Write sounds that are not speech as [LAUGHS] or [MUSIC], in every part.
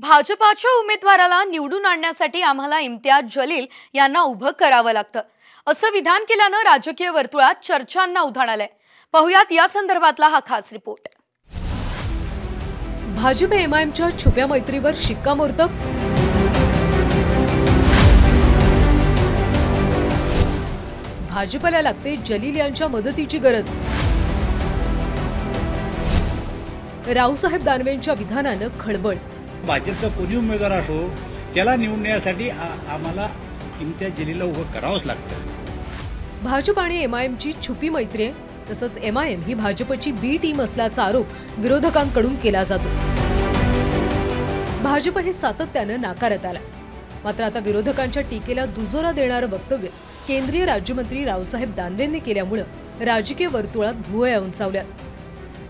भाजपाच्या उमेदवाराला निवडून आणण्यासाठी आम्हाला इम्तियाज जलील यांना उभं करावं लागतं. असं विधान केल्यानं राजकीय वर्तुळात चर्चांना उधाण आलंय. पाहुयात या संदर्भातला हा खास रिपोर्ट. भाजप एमआयएमच्या छुप्या मैत्रीवर शिक्कामोर्तब. भाजपला लागते जलील यांच्या मदतीची गरज. रावसाहेब दानवेंच्या विधानानं खळबळ. भाजपचा कोणी उमेदवार असो त्याला निवडण्यासाठी आम्हाला इम्तियाज जलीलला उभं करावंच लागतं. भाजप आणि एमआयएमची छुपी मैत्री आहे तसंच एमआयएम ही भाजपची बी टीम असल्याचा आरोप विरोधकांकडून केला जातो. भाजप हे सातत्यानं नाकारत आला मात्र आता विरोधकांच्या टीकेला दुजोरा देणारं वक्तव्य केंद्रीय राज्यमंत्री रावसाहेब दानवेंनी केल्यामुळं राजकीय वर्तुळात भुवया उंचावल्या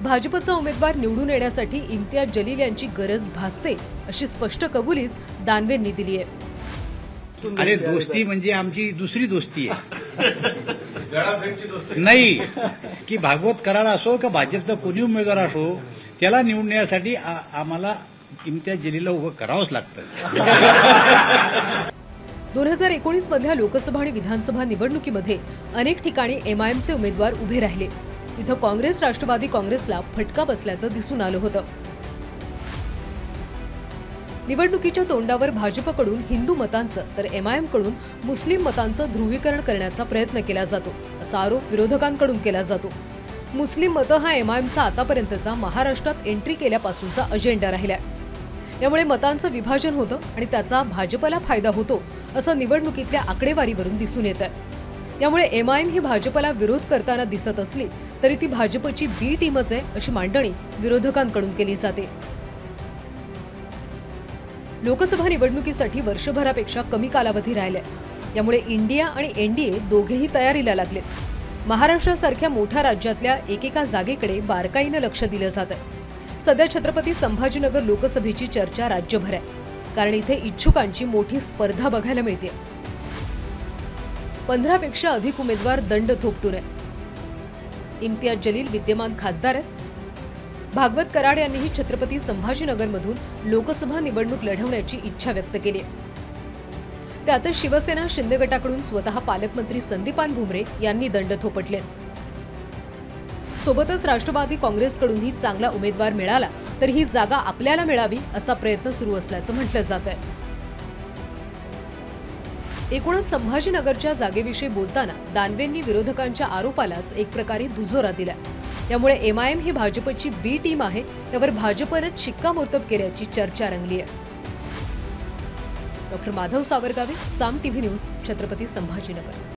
भाजपचा उमेदवार निवडून येण्यासाठी इम्तियाज जलील यांची गरज भासते अशी स्पष्ट कबुलीच दानवेंनी दिली आहे. अरे दोस्ती म्हणजे आमची दुसरी दोस्ती आहे. [LAUGHS] नाही की भागवत कराड असो का भाजपचा कोणी उमेदवार असो त्याला निवडण्यासाठी आम्हाला इम्तियाज जलीलला उभं करावंच लागतं. [LAUGHS] दोन हजार एकोणीस मधल्या लोकसभा आणि विधानसभा निवडणुकीमध्ये अनेक ठिकाणी एमआयएमचे उमेदवार उभे राहिले. तिथं काँग्रेस राष्ट्रवादी काँग्रेसला फटका बसल्याचं दिसून आलं होतं. निवडणुकीच्या तोंडावर भाजपकडून हिंदू मतांचं तर एमआयएमकडून मुस्लिम मतांचं ध्रुवीकरण करण्याचा प्रयत्न केला जातो असा आरोप विरोधकांकडून केला जातो. मुस्लिम मतं हा एमआयएमचा आतापर्यंतचा महाराष्ट्रात एंट्री केल्यापासूनचा अजेंडा राहिलाय. यामुळे मतांचं विभाजन होतं आणि त्याचा भाजपला फायदा होतो असं निवडणुकीतल्या आकडेवारीवरून दिसून येत आहे यामुळे एमआयएम ही भाजपला विरोध करताना दिसत असली तरी ती भाजपची बी टीमच आहे अशी मांडणी विरोधकांकडून केली जाते. लोकसभा निवडणुकीसाठी वर्षभरापेक्षा कमी कालावधी राहिलाय. यामुळे इंडिया आणि एनडीए दोघेही तयारीला लागले महाराष्ट्रासारख्या मोठ्या राज्यातल्या एकेका जागेकडे बारकाईनं लक्ष दिलं जात आहे सध्या छत्रपती संभाजीनगर लोकसभेची चर्चा राज्यभर आहे. कारण इथे इच्छुकांची मोठी स्पर्धा बघायला मिळते. पंधरापेक्षा अधिक उमेदवार दंड थोपटून आहे इम्तियाज जलील विद्यमान खासदार आहेत. भागवत कराड यांनीही छत्रपती संभाजीनगरमधून लोकसभा निवडणूक लढवण्याची इच्छा व्यक्त केली आहे. त्यातच शिवसेना शिंदे गटाकडून स्वतः पालकमंत्री संदीपान भुमरे यांनी दंड थोपटले सोबतच राष्ट्रवादी काँग्रेसकडूनही चांगला उमेदवार मिळाला तर ही जागा आपल्याला मिळावी असा प्रयत्न सुरू असल्याचं म्हटलं जात आहे एकूणच संभाजीनगरच्या जागेविषयी बोलताना दानवेंनी विरोधकांच्या आरोपालाच एक प्रकारे दुजोरा दिला त्यामुळे एमआयएम ही भाजपची बी टीम आहे यावर भाजपनंच शिक्कामोर्तब केल्याची चर्चा रंगली आहे doctor Madhav Sawargave Saam TV news Chhatrapati Sambhajinagar.